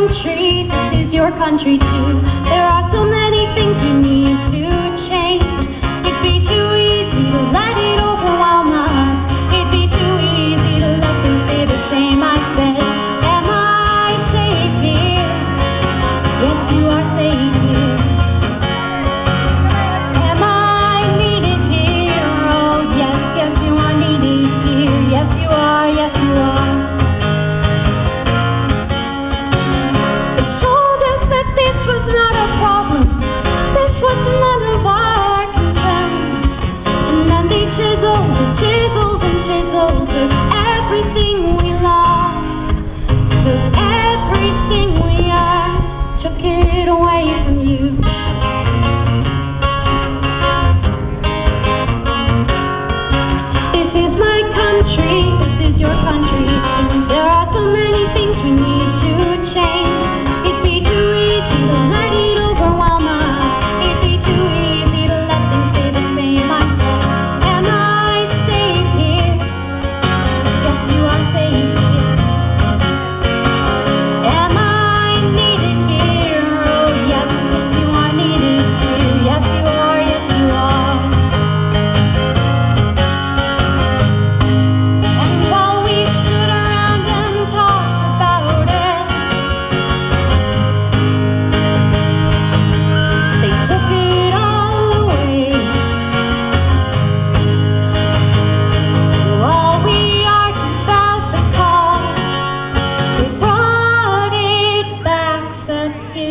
country, this is your country too. There are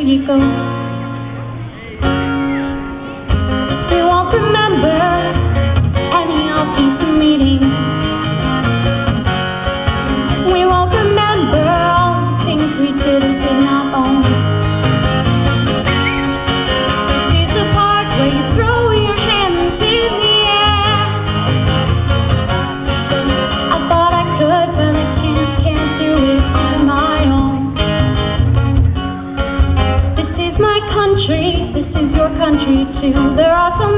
you go. country too. There are some